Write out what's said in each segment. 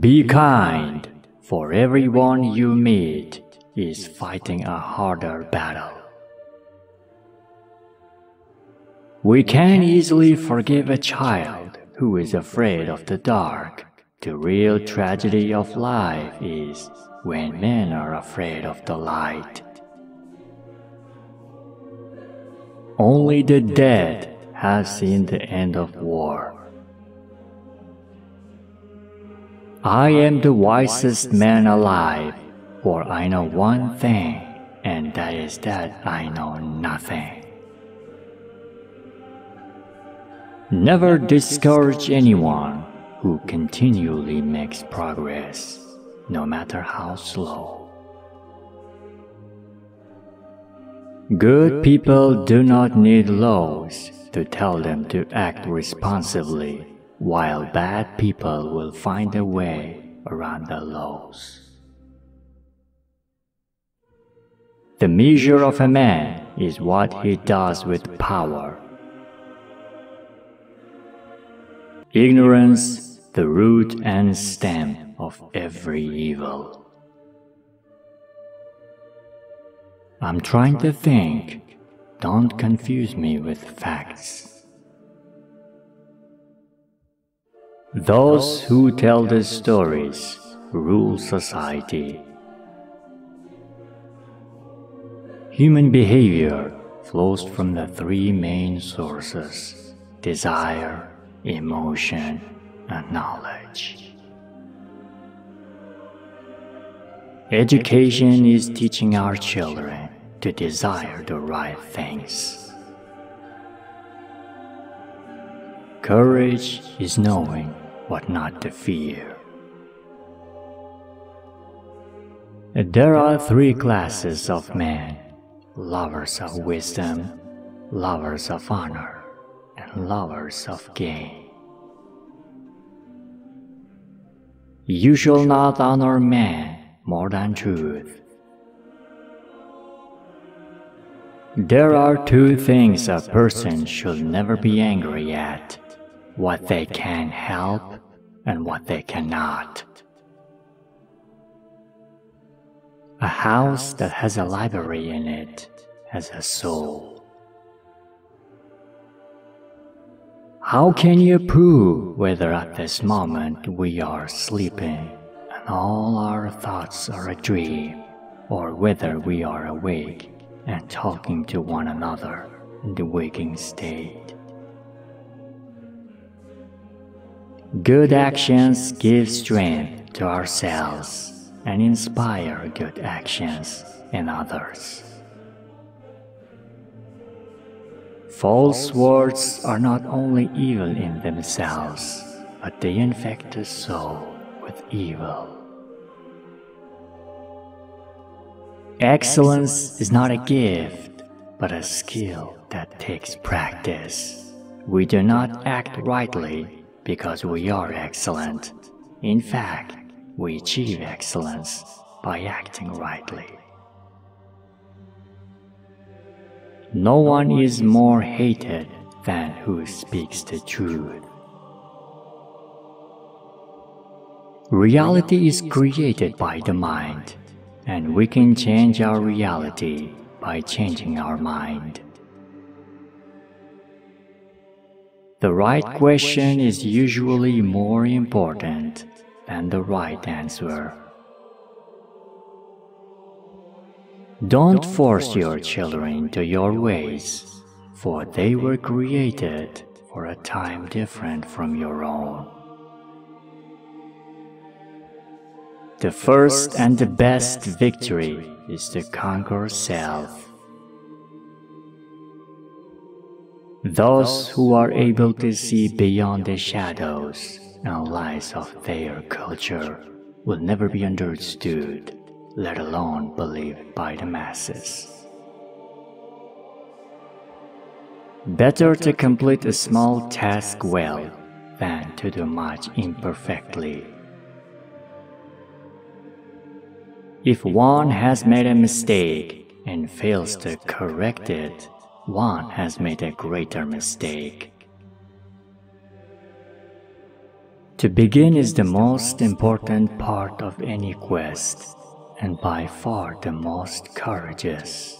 Be kind, for everyone you meet is fighting a harder battle. We can easily forgive a child who is afraid of the dark. The real tragedy of life is when men are afraid of the light. Only the dead have seen the end of war. I am the wisest man alive, for I know one thing, and that is that I know nothing. Never discourage anyone who continually makes progress, no matter how slow. Good people do not need laws to tell them to act responsibly while bad people will find a way around the laws. The measure of a man is what he does with power. Ignorance, the root and stem of every evil. I'm trying to think. Don't confuse me with facts. Those who tell the stories rule society. Human behavior flows from the three main sources desire, emotion, and knowledge. Education is teaching our children to desire the right things. Courage is knowing what not to fear. There are three classes of men lovers of wisdom, lovers of honor, and lovers of gain. You shall not honor man more than truth. There are two things a person should never be angry at what they can help and what they cannot. A house that has a library in it has a soul. How can you prove whether at this moment we are sleeping and all our thoughts are a dream, or whether we are awake and talking to one another in the waking state? Good actions give strength to ourselves and inspire good actions in others. False words are not only evil in themselves, but they infect the soul with evil. Excellence is not a gift, but a skill that takes practice. We do not act rightly because we are excellent. In fact, we achieve excellence by acting rightly. No one is more hated than who speaks the truth. Reality is created by the mind, and we can change our reality by changing our mind. The right question is usually more important than the right answer. Don't force your children to your ways, for they were created for a time different from your own. The first and the best victory is to conquer self. Those who are able to see beyond the shadows and lies of their culture will never be understood, let alone believed by the masses. Better to complete a small task well than to do much imperfectly. If one has made a mistake and fails to correct it, one has made a greater mistake. To begin is the most important part of any quest, and by far the most courageous.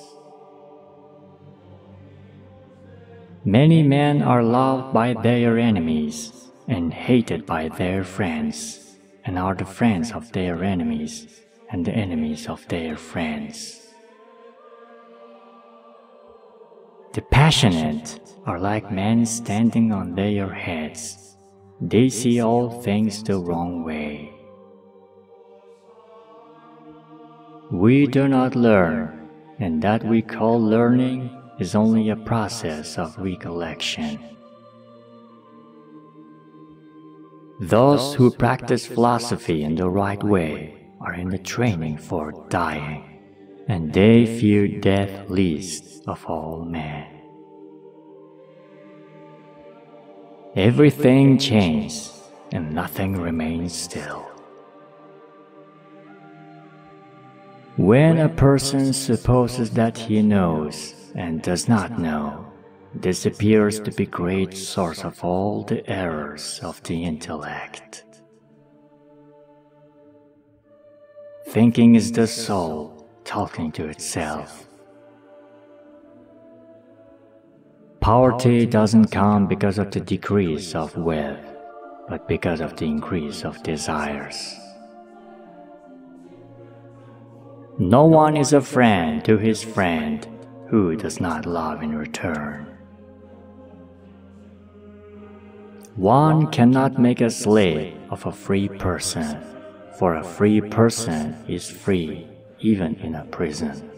Many men are loved by their enemies and hated by their friends, and are the friends of their enemies and the enemies of their friends. The passionate are like men standing on their heads they see all things the wrong way. We do not learn, and that we call learning is only a process of recollection. Those who practice philosophy in the right way are in the training for dying, and they fear death least of all men. Everything changes and nothing remains still. When a person supposes that he knows and does not know, this appears to be great source of all the errors of the intellect. Thinking is the soul talking to itself. Poverty doesn't come because of the decrease of wealth, but because of the increase of desires. No one is a friend to his friend who does not love in return. One cannot make a slave of a free person, for a free person is free even in a prison.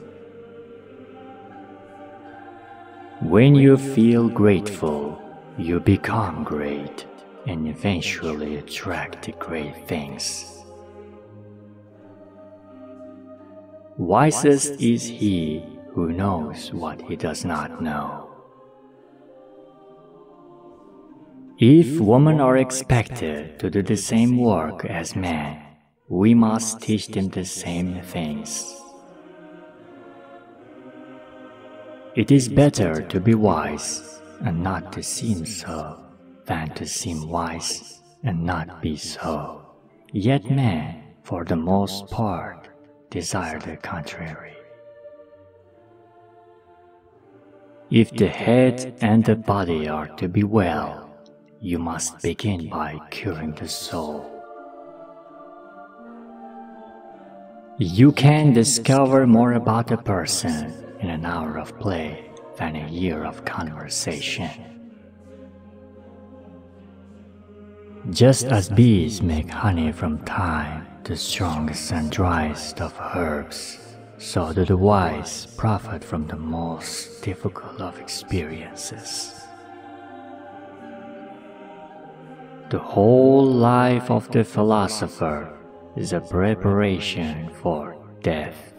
When you feel grateful, you become great and eventually attract great things. Wisest is he who knows what he does not know. If women are expected to do the same work as men, we must teach them the same things. It is better to be wise and not to seem so than to seem wise and not be so. Yet men, for the most part, desire the contrary. If the head and the body are to be well, you must begin by curing the soul. You can discover more about a person in an hour of play than a year of conversation. Just as bees make honey from thyme, the strongest and driest of herbs, so do the wise profit from the most difficult of experiences. The whole life of the philosopher is a preparation for death.